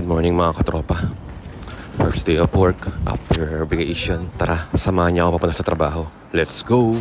Good morning mga katropa. First day of work after vacation. Tara, samahan niyo ako papunta sa trabaho. Let's go!